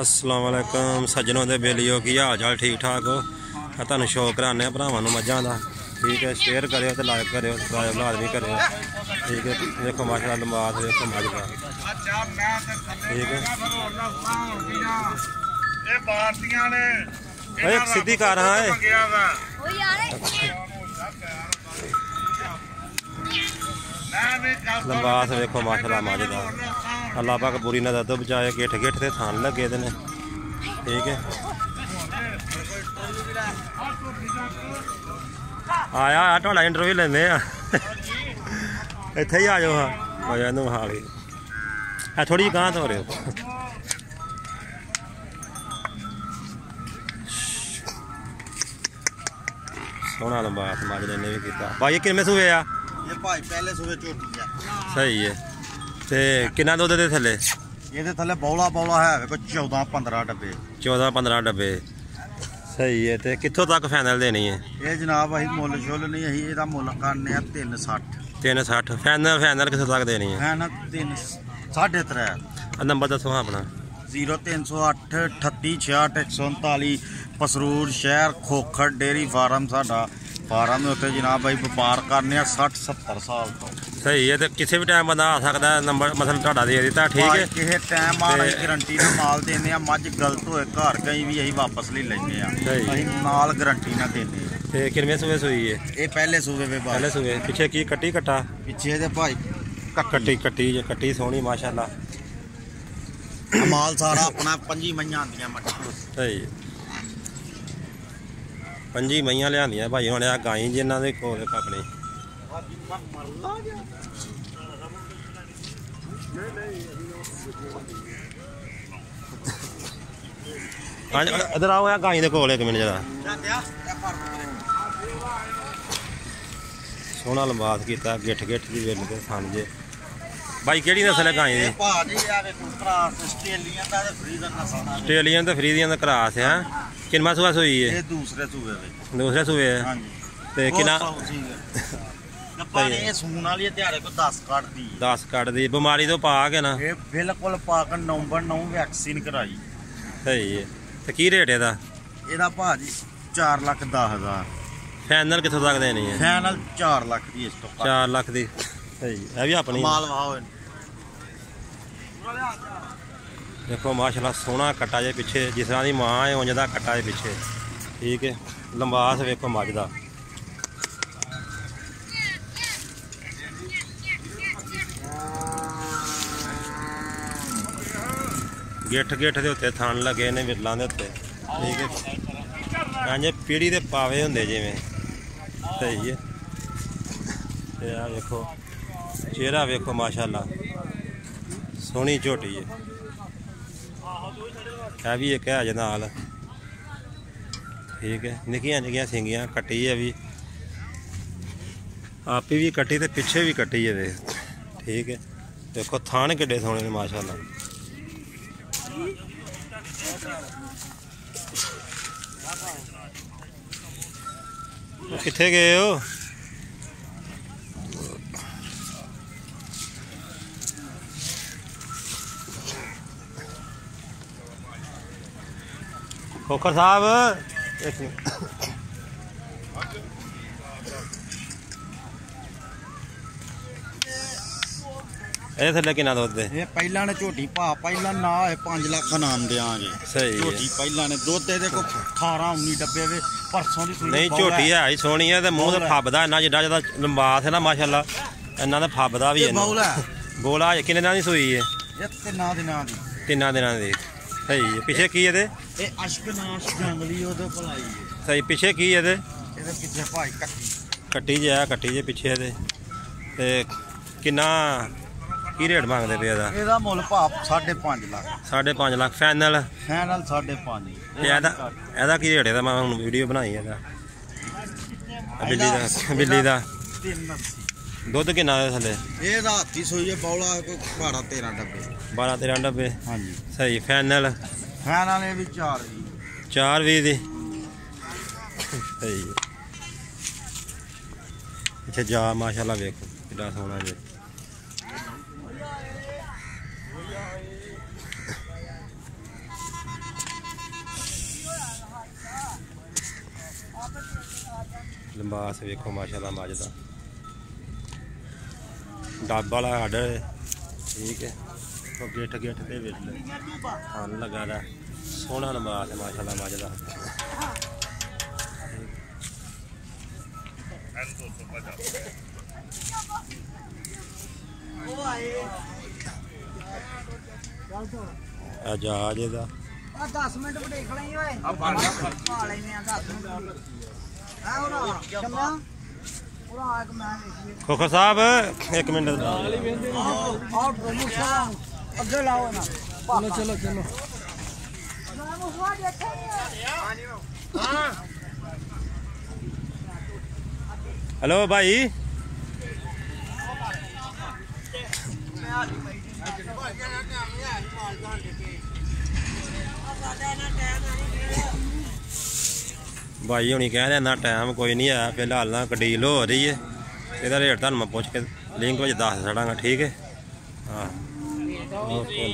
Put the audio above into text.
ਅਸਲਾਮ ਵਾਲੇਕਮ ਸੱਜਣੋਂ ਦੇ ਬੇਲੀਓ ਕੀ ਹਾਲ ਚਾਲ? ਠੀਕ ਠਾਕ ਹੋ? ਆ ਤੁਹਾਨੂੰ ਸ਼ੌਕ ਕਰਾਣੇ ਆ ਭਰਾਵਾਂ ਨੂੰ ਮੱਝਾਂ ਦਾ। ਠੀਕ ਹੈ ਸ਼ੇਅਰ ਕਰਿਓ ਤੇ ਲਾਈਕ ਕਰਿਓ ਸਬਸਕ੍ਰਾਈਬ ਲਾਜ਼ਮੀ ਕਰਿਓ। ਠੀਕ ਹੈ ਵੇਖੋ ਮਾਸ਼ਾਅੱਲਾ ਲੰਬਾਸ ਵੇਖੋ ਮੱਝ ਦਾ। ਠੀਕ ਹੈ। ਇਹ ਭਾਰਤੀਆਂ ਨੇ ਓਏ ਸਿੱਧੀ ਕਰ ਹਾਂ ਏ ਵਾ। ਓ ਯਾਰ ਮੈਂ ਵੀ ਲੰਬਾਸ ਵੇਖੋ ਮਾਸ਼ਾਅੱਲਾ ਮੱਝ ਦਾ। ਅੱਲਾਹ ਪਾਕ ਬੁਰੀ ਨਾ ਦੱਦੋ ਬਚਾਏ ਗਿੱਠ ਗਿੱਠ ਤੇ ਥਣ ਲੱਗੇ ਦੇ ਨੇ। ਠੀਕ ਹੈ। ਆਇਆ ਆ ਤੁਹਾਡਾ ਇੰਟਰਵਿਊ ਲੈਂਦੇ ਆ। ਇੱਥੇ ਹੀ ਆ ਜਾਓ ਹਾਂ। ਆ ਜਾ ਇਹਨੂੰ ਹਾਲ ਆ ਥੋੜੀ ਗਾਂ ਤੋਂ ਰਿਓ। ਸੋਹਣਾ ਲੰਬਾ ਸਮਾਜ ਨੇ ਵੀ ਕੀਤਾ। ਭਾਈ ਕਿੰਨੇ ਸੂਏ ਆ? ਇਹ ਭਾਈ ਪਹਿਲੇ ਸੂਏ ਝੋਟੀ ਆ। ਸਹੀ ਹੈ। ਤੇ ਕਿੰਨਾ ਦੁੱਧ ਦੇ ਥੱਲੇ? ਇਹਦੇ ਥੱਲੇ ਬੌਲਾ ਬੌਲਾ ਹੈ ਵੇਖੋ 14 15 ਡੱਬੇ। 14 15 ਡੱਬੇ। ਸਹੀ ਹੈ ਤੇ ਕਿੱਥੋਂ ਤੱਕ ਫਾਈਨਲ ਦੇਣੀ ਹੈ? ਇਹ ਜਨਾਬ ਅਸੀਂ ਮੁੱਲ ਛੁੱਲ ਨਹੀਂ ਅਸੀਂ ਇਹਦਾ ਮੁੱਲ ਕਰਨੇ ਆ 360 360 ਫਾਈਨਲ ਫਾਈਨਲ ਕਿੱਥੋਂ ਤੱਕ ਦੇਣੀ ਹੈ? ਨਾ 3 3.5 ਆ ਨੰਬਰ ਦੱਸੋ ਆਪਣਾ। 0308 3866 139 ਪਸਰੂਰ ਸ਼ਹਿਰ ਖੋਖਰ ਡੇਰੀ ਫਾਰਮ ਸਾਡਾ। ਫਾਰਮ ਉੱਤੇ ਜਨਾਬ ਅਸੀਂ ਵਪਾਰ ਕਰਨੇ ਆ 60 70 ਸਾਲ ਤੋਂ। ਸਹੀ ਹੈ ਤੇ ਕਿਸੇ ਵੀ ਟਾਈਮ ਬੰਦਾ ਆ ਸਕਦਾ ਨੰਬਰ ਮਸਲ ਤੁਹਾਡਾ ਦੇ ਦਿੱਤਾ ਠੀਕ ਹੈ। ਕਿਸੇ ਟਾਈਮ ਆ ਅਸੀਂ ਗਰੰਟੀ ਨਾਲ ਮਾਲ ਦਿੰਦੇ ਆ ਮੱਝ ਗਲਤ ਹੋਏ ਘਰ ਗਈ ਵੀ ਅਸੀਂ ਵਾਪਸ ਲਈ ਲੈਂਦੇ ਆ। ਅਸੀਂ ਨਾਲ ਗਰੰਟੀ ਨਾਲ ਦਿੰਦੇ ਆ। ਤੇ ਕਿੰਨੇ ਸੂਏ ਸੂਈ ਹੈ? ਇਹ ਪਹਿਲੇ ਸੂਬੇ ਵੇ ਪਹਿਲੇ ਸੂਏ ਪਿੱਛੇ ਕੀ ਕੱਟੀ ਕੱਟਾ? ਪਿੱਛੇ ਦੇ ਭਾਈ ਕੱਟੀ। ਕੱਟੀ ਜੇ ਕੱਟੀ ਸੋਹਣੀ ਮਾਸ਼ਾਅੱਲਾ। ਮਾਲ ਸਾਰਾ ਆਪਣਾ ਪੰਜੀ ਮਈਆਂ ਆਂਦੀਆਂ ਮੱਝਾਂ। ਸਹੀ। ਪੰਜੀ ਮਈਆਂ ਲਿਆਂਦੀਆਂ ਭਾਈ ਹੁਣ ਆ ਗਾਈ ਜੀ ਇਹਨਾਂ ਦੇ ਕੋਲ ਹਾਂਜੀ ਇਧਰ ਆਓ ਆ ਗਾਈ ਦੇ ਕੋਲ ਇੱਕ ਮਿੰਟ ਜਰਾ। ਸੋਹਣਾ ਲੰਬਾਸ ਕੀਤਾ ਗਿੱਠ ਗਿੱਠ ਦੀ ਵੇਲ ਤੇ ਥਣ ਜੇ ਬਾਈ ਕਿਹੜੀ ਨਸਲ ਹੈ ਗਾਈ ਦੀ? ਭਾਜੀ ਆ ਕਰਾਸ ਦਾ ਨਸਲ ਆਸਟ੍ਰੇਲੀਅਨ ਤੇ ਫਰੀਦੀਅਨ ਦਾ ਕਰਾਸ ਹੈ ਕਿੰਨਾ ਸੂਆ ਸੂਈ ਹੈ ਇਹ ਦੂਸਰੇ ਸੂਬੇ ਦੂਸਰੇ ਹੈ ਹਾਂਜੀ। ਤੇ ਕਿੰਨਾ ਆਪਾਂ ਨੇ ਇਹ ਸੂਣ ਵਾਲੀ ਦਿਹਾੜੇ ਕੋ 10 ਕੱਢਦੀ 10 ਕੱਢ ਦੀ ਬਿਮਾਰੀ ਤੋਂ ਪਾ ਕੇ ਨਾ। ਇਹ ਬਿਲਕੁਲ ਪਾਕ ਨਵੰਬਰ 9 ਵੈਕਸੀਨ ਕਰਾਈ। ਸਹੀ ਹੈ। ਤੇ ਕੀ ਰੇਟ ਇਹਦਾ? ਇਹਦਾ ਭਾਜੀ 4 ਲੱਖ 10 ਹਜ਼ਾਰ। ਫਾਈਨਲ ਕਿੱਥੋਂ ਤੱਕ ਦੇਣੀ ਹੈ? ਫਾਈਨਲ 4 ਲੱਖ ਦੀ ਇਸ ਤੋਂ ਘੱਟ। 4 ਲੱਖ ਦੀ। ਸਹੀ ਹੈ। ਇਹ ਵੀ ਆਪਣੀ ਮਾਲ ਵਾਹੋ ਦੇਖੋ ਮਾਸ਼ਾਅੱਲਾ ਸੋਹਣਾ ਕੱਟਾ ਜੇ ਪਿੱਛੇ ਜਿਸ ਤਰ੍ਹਾਂ ਦੀ ਮਾਂ ਹੈ ਉਂਝ ਦਾ ਕੱਟਾ ਜੇ ਪਿੱਛੇ। ਠੀਕ ਹੈ। ਲੰਬਾਸ ਵੇਖੋ ਮੱਝ ਦਾ। ਗਿੱਠ ਗਿੱਠ ਦੇ ਉੱਤੇ ਥਣ ਲੱਗੇ ਨੇ ਵਿਰਲਾਂ ਦੇ ਉੱਤੇ। ਠੀਕ ਹੈ। ਕਾਂਜੇ ਪੀੜੀ ਦੇ ਪਾਵੇ ਹੁੰਦੇ ਜਿਵੇਂ। ਸਹੀ ਹੈ। ਤੇ ਆ ਵੇਖੋ, ਚਿਹਰਾ ਵੇਖੋ ਮਾਸ਼ਾਅੱਲਾ। ਸੋਹਣੀ ਝੋਟੀ ਹੈ। ਇਹ ਵੀ ਇੱਕ ਹੈ ਜੇ ਨਾਲ ਠੀਕ ਹੈ। ਨਿੱਕੀਆਂ ਨਿੱਕੀਆਂ ਸਿੰਗੀਆਂ, ਕੱਟੀ ਹੈ ਵੀ। ਆਪੇ ਵੀ ਕੱਟੀ ਤੇ ਪਿੱਛੇ ਵੀ ਕੱਟੀ ਹੈ ਦੇ ਠੀਕ ਹੈ। ਦੇਖੋ, ਥਾਣ ਕਿੱਡੇ ਸੋਹਣੇ ਨੇ ਮਾਸ਼ਾਅੱਲਾ। ਉਹ ਕਿੱਥੇ ਗਏ ਹੋ? ਖੋਖਰ ਸਾਹਿਬ ਇੱਕ ਮਿੰਟ। ਇਹ ਥੱਲੇ ਕਿੰਨਾ ਦੁੱਧ ਦੇ ਇਹ ਪਹਿਲਾਂ ਨੇ ਝੋਟੀ ਭਾ ਪਹਿਲਾਂ ਨਾ ਇਹ 5 ਲੱਖ ਨਾਮ ਦੇਾਂਗੇ ਸਹੀ। ਝੋਟੀ ਪਹਿਲਾਂ ਨੇ ਦੁੱਧ ਇਹਦੇ ਕੋ 18 19 ਡੱਬੇ ਵੇ ਪਰਸੋਂ ਦੀ ਸੂਈ ਨਹੀਂ ਝੋਟੀ ਹੈ। ਹੀ ਸੋਹਣੀ ਹੈ ਤੇ ਮੂੰਹ ਤੇ। ਫੱਬਦਾ ਇੰਨਾ ਜਿੱਡਾ ਜਿੱਡਾ ਲੰਬਾਸ ਹੈ ਨਾ ਮਾਸ਼ਾਅੱਲਾ ਇਹਨਾਂ ਦਾ ਫੱਬਦਾ ਵੀ ਬੌਲਾ ਬੋਲਾ ਕਿੰਨੇ ਦਿਨਾਂ ਦੀ ਸੂਈ ਹੈ? ਇਹ ਤਿੰਨਾਂ ਦਿਨਾਂ ਦੀ। ਤਿੰਨਾਂ ਦਿਨਾਂ ਦੀ। ਸਹੀ ਹੈ। ਪਿੱਛੇ ਕੀ ਇਹਦੇ? ਇਹ ਅਸ਼ਕਨਾਸ਼ ਜੰਗਲੀ ਉਹਦੇ ਕੋਲ ਆਈ ਹੈ। ਸਹੀ ਪਿੱਛੇ ਕੀ ਇਹਦੇ? ਇਹਦੇ ਪਿੱਛੇ ਭਾਈ ਕੱਟੀ। ਕੱਟੀ ਜਿਹਾ ਕੱਟੀ ਜੇ ਪਿੱਛੇ ਇਹਦੇ। ਤੇ ਕਿੰਨਾ ਕੀ ਰੇਟ ਮੰਗਦੇ ਪਏ ਇਹਦਾ? ਇਹਦਾ ਮੁੱਲ ਭਾਅ 5.5 ਲੱਖ। 5.5 ਲੱਖ ਫਾਈਨਲ ਫਾਈਨਲ 5.5 ਤੇ ਇਹਦਾ ਇਹਦਾ ਕੀ ਰੇਟ ਇਹਦਾ? ਮੈਂ ਹੁਣ ਵੀਡੀਓ ਬਣਾਈ ਇਹਦਾ। ਬਿੱਲੀ ਦਾ ਬਿੱਲੀ ਦਾ। ਦੁੱਧ ਕਿੰਨਾ ਦੇ ਥੱਲੇ? ਇਹ ਰਾਤੀ ਸੋਈ ਹੈ ਬੌਲਾ ਕੋ 12 13 ਡੱਬੇ। 12 13 ਡੱਬੇ? ਹਾਂਜੀ। ਸਹੀ ਫਾਈਨਲ ਫਾਈਨਲ ਇਹ ਵੀ 4 ਜੀ 4 ਵੀਹ ਦੀ ਸਹੀ। ਹੈ। ਇੱਥੇ ਜਾ ਮਾਸ਼ਾਅੱਲਾ ਵੇਖੋ ਕਿੱਡਾ ਸੋਹਣਾ ਜੇ। ਮਾਸ ਵੇਖੋ ਮਾਸ਼ਾਅੱਲਾ ਮੱਝ ਦਾ। ਡੱਬ ਵਾਲਾ ਆਰਡਰ ਹੈ। ਠੀਕ ਹੈ। ਉਹ ਗਿੱਠ ਗਿੱਠ ਤੇ ਵੇਖ ਲੈ ਹਨ ਲਗਾ ਦਾ। ਸੋਹਣਾ ਨਮਾਜ਼ ਹੈ ਮਾਸ਼ਾਅੱਲਾ ਮੱਝ ਦਾ। ਆ ਜਹਾਜ਼ ਇਹਦਾ। ਆ 10 ਮਿੰਟ ਬਟੇਕ ਲਈ ਓਏ। ਆ ਪਾ ਲੈਨੇ ਆ 10 ਮਿੰਟ। ਆ ਖੋਖਰ ਸਾਹਿਬ, ਇੱਕ ਮਿੰਟ ਆਓ ਆਓ ਮੁਸਾ ਅੱਗੇ ਲਾਓ ਨਾ ਚਲੋ ਚਲੋ ਚਲੋ ਨਾ ਮੁਸਾ ਭਾਈ ਭਾਈ ਹੁਣੀ ਕਹਿੰਦੇ ਨਾ ਟਾਈਮ ਕੋਈ ਨਹੀਂ ਆਇਆ, ਫਿਲਹਾਲ ਨਾ ਕਡੀਲ ਹੋ ਰਹੀ ਹੈ ਇਹਦਾ ਰੇਟ ਤੁਹਾਨੂੰ ਮੈਂ ਪੁੱਛ ਕੇ ਲਿੰਕ ਵਿੱਚ ਦੱਸ ਛੜਾਂਗਾ ਠੀਕ ਹੈ। ਹਾਂ ਓਕੇ